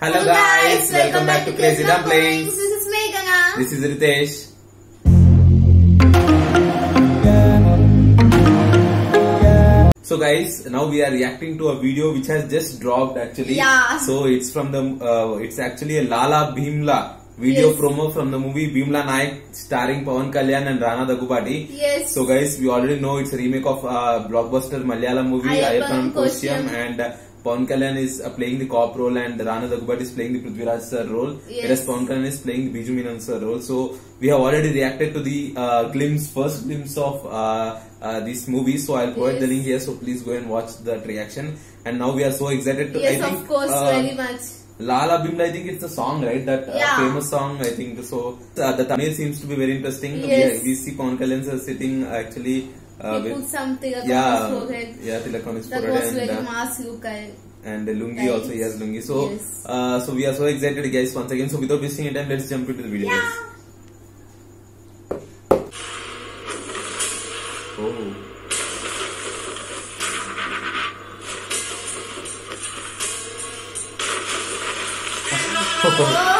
Hello guys, welcome back to Crazy Dumplings. This is Meghana. This is Ritesh. So guys, now we are reacting to a video which has just dropped actually. Yeah. So it's from the, uh, it's actually a Lala Bheemla video Yes. promo from the movie Bheemla Nayak starring Pawan Kalyan and Rana Daggubati. Yes. So guys, we already know it's a remake of uh, blockbuster Malayalam movie Ayyappan Koshiyum Koshiyum. and uh, Pawan Kalyan is uh, playing the cop role and Rana Daggubati is playing the Prithviraj sir role. Yes. Whereas Pawan Kalyan is playing the Biju Menon sir role. So we have already reacted to the uh, glimpse, first glimpse of uh, uh, this movie. So I'll provide the link here. So please go and watch that reaction. And now we are so excited to. Yes, I think, of course, uh, very much. Lala Bheemla, I think it's a song, right? That uh, Yeah. famous song, I think. So uh, the Tamil seems to be very interesting. Yes. We, we see Pawan Kalyan sir sitting actually. Uh, with, put something yeah, forehead. yeah, tilak on his That forehead was very uh, mass look. I, and lungi Right. also he has lungi. So, Yes. uh, so we are so excited, guys. Once again, so without wasting any time, let's jump into the video. yeah. guys. Oh. Oh.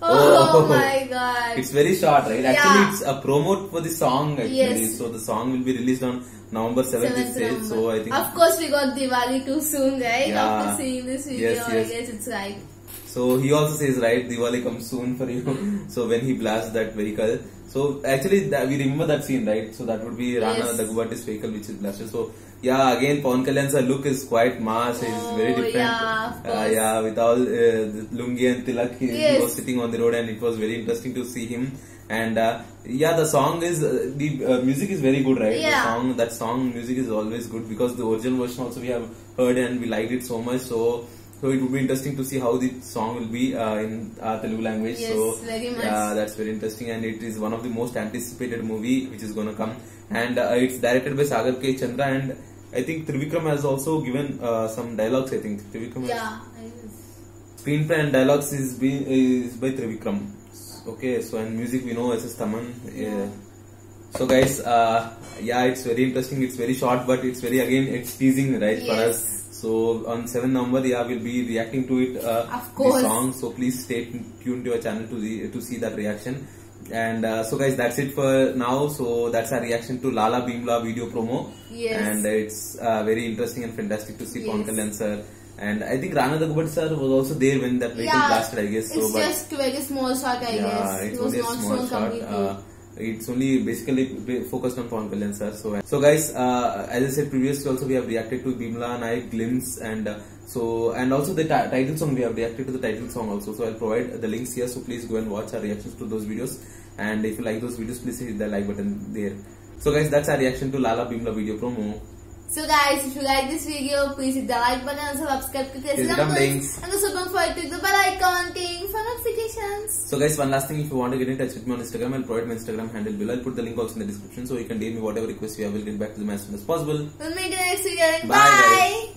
Oh, oh my god. It's very short, right? Yeah. Actually, it's a promote for the song. Actually, Yes. so the song will be released on November seventh. 7th says. So I think. Of course, we got Diwali too soon, right? Yeah. After seeing this video, Yes, yes. I guess it's right. So he also says, right, Diwali comes soon for you. so when he blasts that vehicle. So actually, that, we remember that scene, right? So that would be Rana Yes. Daggubati's vehicle which is blasted. So yeah, again, Pawan Kalyan's look is quite mass. He's Oh, very different. yeah, of Uh, yeah, with all uh, the lungi and tilak, he, he was sitting on the road and it was very interesting to see him. And uh, yeah, the song is uh, the uh, music is very good, right? The Yeah. song that song music is always good because the original version also we have heard and we liked it so much. So so it would be interesting to see how the song will be uh, in uh, Telugu language. Yes, so very much. yeah, that's very interesting and it is one of the most anticipated movie which is gonna come. And uh, it's directed by Saagar K Chandra and I think Trivikram has also given uh, some dialogues. I think Trivikram Yeah. Screenplay and dialogues is be, is by Trivikram. Okay, so and music we know SS Thaman. Yeah. So guys, uh, yeah, it's very interesting. It's very short, but it's very again it's teasing right for us. So on 7 November, yeah, we'll be reacting to it. Uh, Of course. The song. So please stay tuned to our channel to the, to see that reaction. And uh, so guys, that's it for now. So that's our reaction to Lala Bheemla video promo. Yes. And it's uh, very interesting and fantastic to see Yes. Pawan Kalyan sir. And I think Rana Daggubati sir was also there when that vehicle Yeah, blasted, I guess. So, it's but just very small shot, I yeah, guess. it was not small shown shot. It's only basically focused on Kalyan sir. So, so guys, uh, as I said previously, also we have reacted to Bheemla Nayak glimpse and uh, so and also the title song we have reacted to the title song also. So I'll provide the links here. So please go and watch our reactions to those videos. And if you like those videos, please hit the like button there. So guys, that's our reaction to Lala Bheemla video promo. So guys, if you like this video, please hit the like button and subscribe to Dumplings. Dumplings. And also don't forget to the bell icon thing for notifications. So guys, one last thing, if you want to get in touch with me on Instagram, I'll provide my Instagram handle below. I'll put the link also in the description, so you can DM me whatever request you have. We'll get back to them as soon as possible. We'll meet you next video. Bye, guys. Bye.